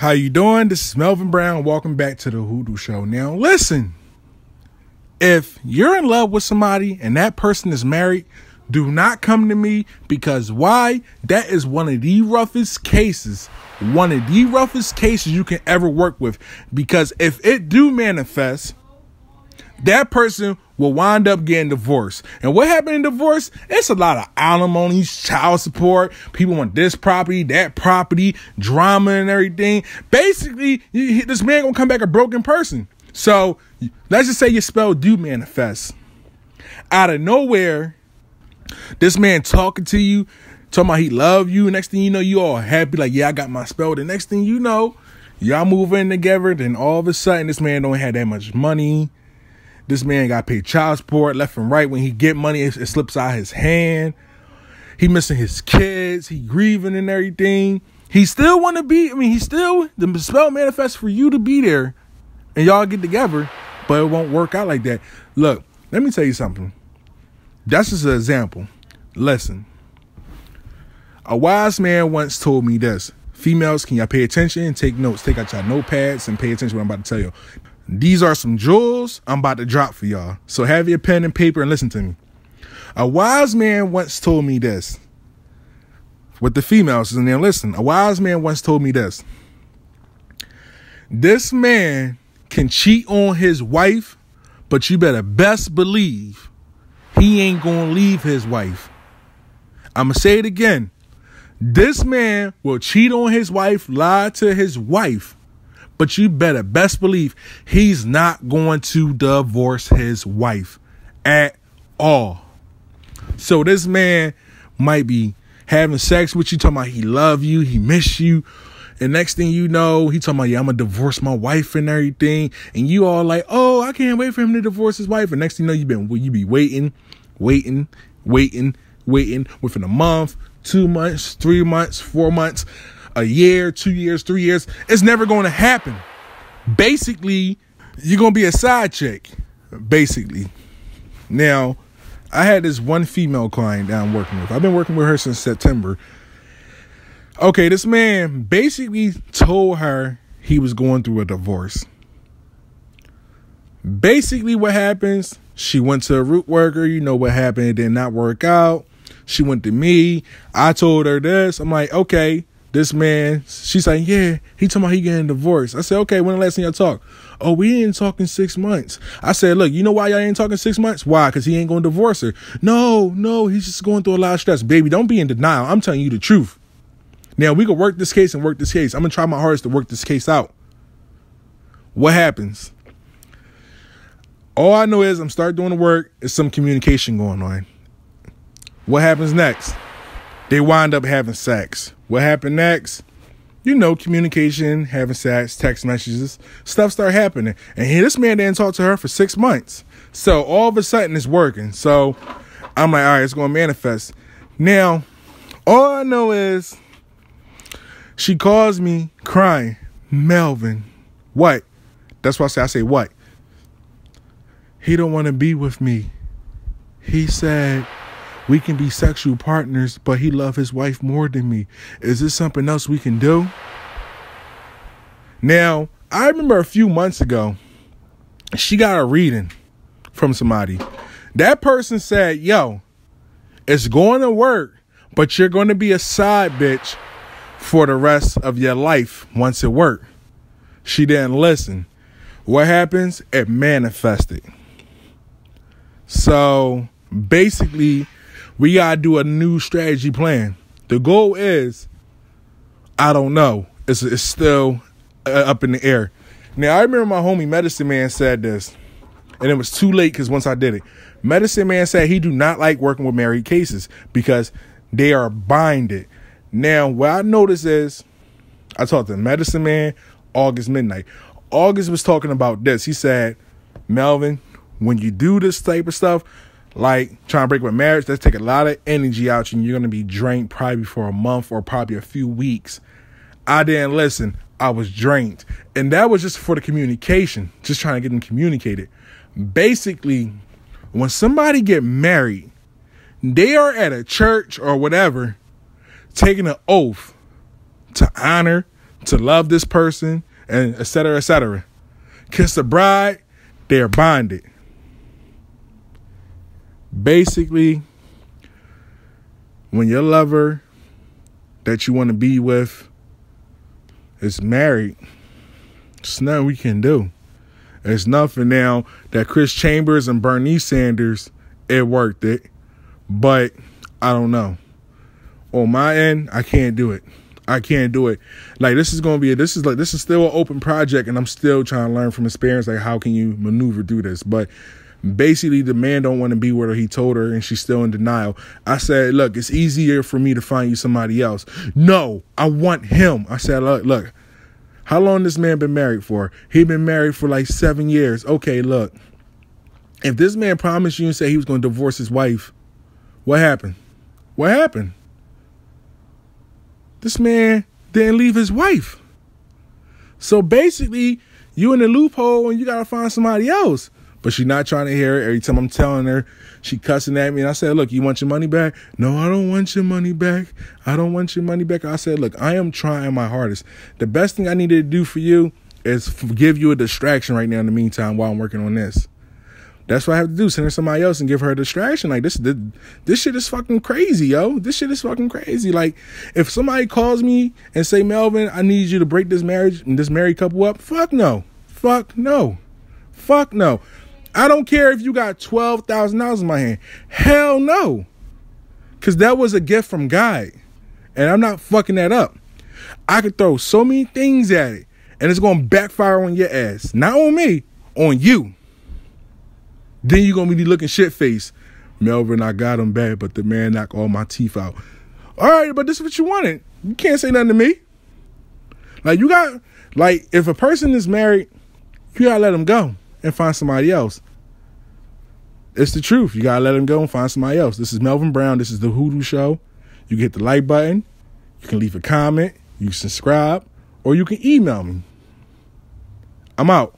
How you doing? This is Melvin Brown. Welcome back to the Hoodoo Show. Now, listen. If you're in love with somebody and that person is married, do not come to me because why? That is one of the roughest cases. One of the roughest cases you can ever work with because if it do manifest, that person will wind up getting divorced. And what happened in divorce? It's a lot of alimony, child support. People want this property, that property, drama and everything. Basically, this man gonna come back a broken person. So let's just say your spell do manifest. Out of nowhere, this man talking to you, talking about he love you. Next thing you know, you all happy, like, yeah, I got my spell. The next thing you know, y'all move in together. Then all of a sudden, this man don't have that much money. This man got paid child support left and right. When he get money, it, it slips out his hand. He missing his kids. He grieving and everything. He still want to be. I mean, he still the spell manifests for you to be there, and y'all get together, but it won't work out like that. Look, let me tell you something. That's just an example. Listen. A wise man once told me this. Females, can y'all pay attention and take notes? Take out your notepads and pay attention what I'm about to tell you. These are some jewels I'm about to drop for y'all. So have your pen and paper and listen to me. A wise man once told me this. With the females, and then listen. A wise man once told me this. This man can cheat on his wife, but you better best believe he ain't gonna leave his wife. I'ma say it again. This man will cheat on his wife, lie to his wife, but you better best believe he's not going to divorce his wife at all. So this man might be having sex with you, talking about he love you, he miss you. And next thing you know, he talking about, yeah, I'm gonna divorce my wife and everything. And you all like, oh, I can't wait for him to divorce his wife. And next thing you know, you been you be waiting, waiting, waiting, waiting within a month, two months, three months, four months a year, two years, three years. It's never going to happen. Basically, you're going to be a side chick. Basically. Now, I had this one female client that I'm working with. I've been working with her since September. Okay, this man basically told her he was going through a divorce. Basically, what happens? She went to a root worker. You know what happened? It did not work out. She went to me. I told her this. I'm like, okay, this man, she's like, yeah, he talking about he getting divorced. I said, okay, when the last time y'all talk? Oh, we ain't talking six months. I said, look, you know why y'all ain't talking six months? Why? Because he ain't going to divorce her. No, no, he's just going through a lot of stress. Baby, don't be in denial. I'm telling you the truth. Now, we can work this case and work this case. I'm going to try my hardest to work this case out. What happens? All I know is I'm start doing the work. There's some communication going on. What happens next? They wind up having sex. What happened next? You know, communication, having sex, text messages, stuff start happening. And here, this man didn't talk to her for six months. So all of a sudden, it's working. So I'm like, all right, it's going to manifest. Now, all I know is she calls me crying, Melvin, what? That's why I say, I say, what? He don't want to be with me. He said we can be sexual partners, but he loved his wife more than me. Is this something else we can do? Now, I remember a few months ago, she got a reading from somebody. That person said, Yo, it's going to work, but you're going to be a side bitch for the rest of your life once it worked. She didn't listen. What happens? It manifested. So basically, we got to do a new strategy plan. The goal is, I don't know. It's, it's still uh, up in the air. Now, I remember my homie Medicine Man said this, and it was too late because once I did it, Medicine Man said he do not like working with married cases because they are binded. Now, what I noticed is, I talked to Medicine Man August midnight. August was talking about this. He said, Melvin, when you do this type of stuff, like trying to break a marriage, that's take a lot of energy out you, and you're gonna be drained probably for a month or probably a few weeks. I didn't listen. I was drained. And that was just for the communication, just trying to get them communicated. Basically, when somebody get married, they are at a church or whatever, taking an oath to honor to love this person, and etc. cetera, et cetera. Kiss the bride, they're bonded. Basically, when your lover that you want to be with is married, it's nothing we can do. It's nothing now that Chris Chambers and Bernie Sanders, it worked it. But I don't know. On my end, I can't do it. I can't do it. Like this is gonna be a, this is like this is still an open project, and I'm still trying to learn from experience. Like how can you maneuver through this? But basically, the man don't want to be with her. He told her, and she's still in denial. I said, look, it's easier for me to find you somebody else. No, I want him. I said, look, look. How long this man been married for? He been married for like seven years. Okay, look. If this man promised you and said he was going to divorce his wife, what happened? What happened? This man didn't leave his wife. So basically, you in the loophole and you gotta find somebody else. But she's not trying to hear it. Every time I'm telling her, she cussing at me. And I said, Look, you want your money back? No, I don't want your money back. I don't want your money back. I said, Look, I am trying my hardest. The best thing I need to do for you is give you a distraction right now in the meantime while I'm working on this. That's what I have to do. Send her somebody else and give her a distraction. Like this, this, this shit is fucking crazy, yo. This shit is fucking crazy. Like if somebody calls me and say, Melvin, I need you to break this marriage and this married couple up. Fuck no. Fuck no. Fuck no. I don't care if you got twelve thousand dollars in my hand. Hell no. Cause that was a gift from God, and I'm not fucking that up. I could throw so many things at it, and it's gonna backfire on your ass. Not on me, on you. Then you're gonna be looking shit face. Melvin, I got him back, but the man knocked all my teeth out. All right, but this is what you wanted. You can't say nothing to me. Like you got like if a person is married, you gotta let them go and find somebody else. It's the truth. You gotta let them go and find somebody else. This is Melvin Brown. This is the Hoodoo Show. You can hit the like button. You can leave a comment. You can subscribe, or you can email me. I'm out.